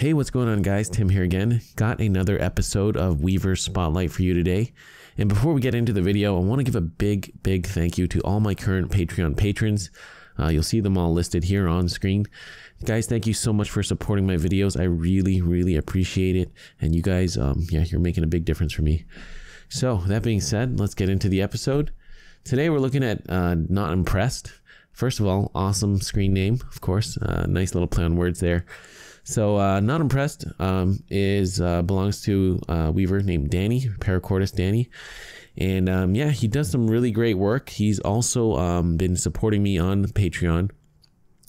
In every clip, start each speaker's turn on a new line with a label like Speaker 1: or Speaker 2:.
Speaker 1: Hey, what's going on, guys? Tim here again. Got another episode of Weaver Spotlight for you today. And before we get into the video, I want to give a big, big thank you to all my current Patreon patrons. Uh, you'll see them all listed here on screen. Guys, thank you so much for supporting my videos. I really, really appreciate it. And you guys, um, yeah, you're making a big difference for me. So, that being said, let's get into the episode. Today, we're looking at uh, Knot Impressed. First of all, awesome screen name, of course. Uh, nice little play on words there. So, uh, knot impressed um, is uh, belongs to a uh, weaver named Danny Paracordist Danny, and um, yeah, he does some really great work. He's also um, been supporting me on Patreon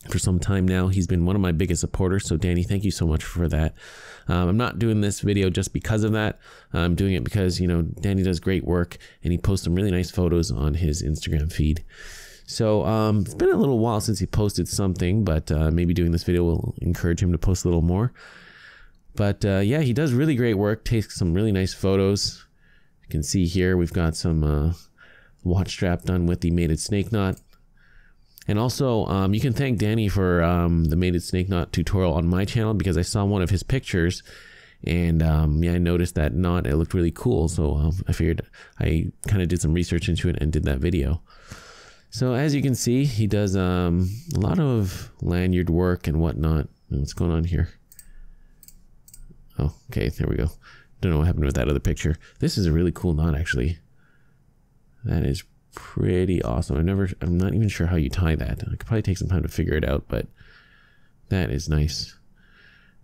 Speaker 1: for some time now. He's been one of my biggest supporters. So, Danny, thank you so much for that. Um, I'm not doing this video just because of that. I'm doing it because you know Danny does great work and he posts some really nice photos on his Instagram feed. So um, it's been a little while since he posted something, but uh, maybe doing this video will encourage him to post a little more. But uh, yeah, he does really great work, takes some really nice photos. You can see here we've got some uh, watch strap done with the mated snake knot. And also, um, you can thank Danny for um, the mated snake knot tutorial on my channel because I saw one of his pictures and um, yeah, I noticed that knot. It looked really cool, so um, I figured I kind of did some research into it and did that video. So as you can see, he does um, a lot of lanyard work and whatnot. What's going on here? Oh, okay, there we go. Don't know what happened with that other picture. This is a really cool knot, actually. That is pretty awesome. I never, I'm not even sure how you tie that. I could probably take some time to figure it out, but that is nice.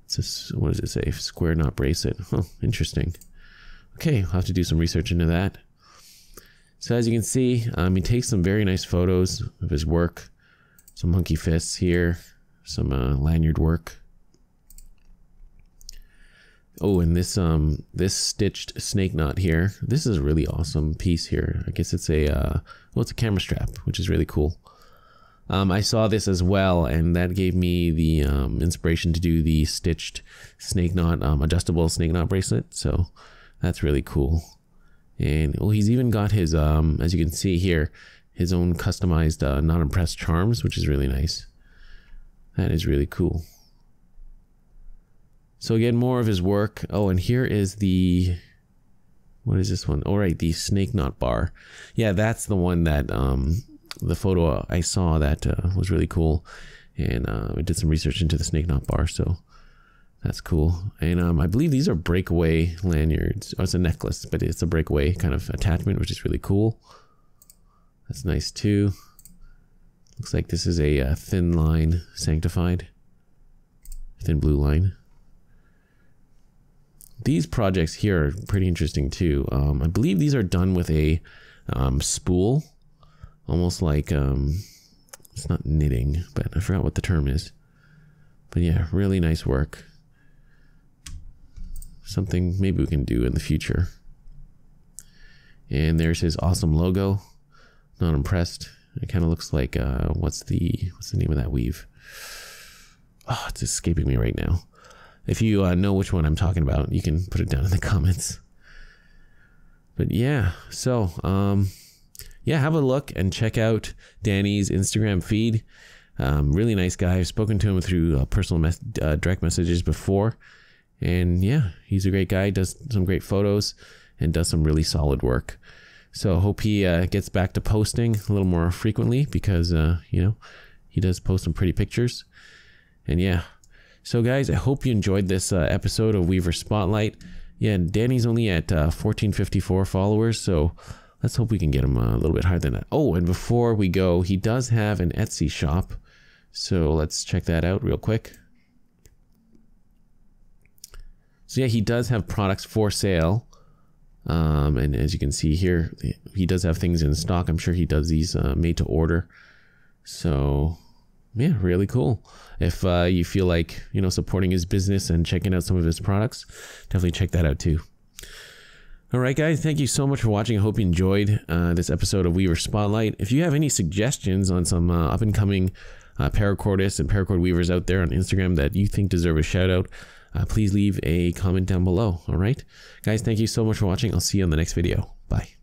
Speaker 1: It's a, what does it say? Square knot bracelet. Oh, interesting. Okay, I'll have to do some research into that. So as you can see, um, he takes some very nice photos of his work. Some monkey fists here, some uh, lanyard work. Oh, and this um this stitched snake knot here. This is a really awesome piece here. I guess it's a uh, well, it's a camera strap, which is really cool. Um, I saw this as well, and that gave me the um, inspiration to do the stitched snake knot, um, adjustable snake knot bracelet. So that's really cool. And well, he's even got his, um, as you can see here, his own customized uh, knot impressed charms, which is really nice. That is really cool. So again, more of his work. Oh, and here is the, what is this one? All oh, right, the snake knot bar. Yeah, that's the one that, um, the photo I saw that uh, was really cool. And uh, I did some research into the snake knot bar. So that's cool. And um, I believe these are breakaway lanyards. Oh, it's a necklace, but it's a breakaway kind of attachment, which is really cool. That's nice too. Looks like this is a uh, thin line sanctified. Thin blue line. These projects here are pretty interesting too. Um, I believe these are done with a um, spool. Almost like, um, it's not knitting, but I forgot what the term is. But yeah, really nice work something maybe we can do in the future. And there's his awesome logo. Knot impressed. It kind of looks like uh, what's the what's the name of that weave? Oh, it's escaping me right now. If you uh, know which one I'm talking about, you can put it down in the comments. But yeah, so um, yeah, have a look and check out Danny's Instagram feed. Um, really nice guy. I've spoken to him through uh, personal mes uh, direct messages before. And yeah, he's a great guy, does some great photos, and does some really solid work. So I hope he uh, gets back to posting a little more frequently because, uh, you know, he does post some pretty pictures. And yeah. So guys, I hope you enjoyed this uh, episode of Weaver Spotlight. Yeah, Danny's only at 1454 uh, followers, so let's hope we can get him a little bit higher than that. Oh, and before we go, he does have an Etsy shop. So let's check that out real quick. So yeah, he does have products for sale. Um, and as you can see here, he does have things in stock. I'm sure he does these uh, made to order. So yeah, really cool. If uh, you feel like, you know, supporting his business and checking out some of his products, definitely check that out too. All right, guys, thank you so much for watching. I hope you enjoyed uh, this episode of Weaver Spotlight. If you have any suggestions on some uh, up and coming uh, paracordists and paracord weavers out there on Instagram that you think deserve a shout out, uh, please leave a comment down below. All right, guys, thank you so much for watching. I'll see you on the next video.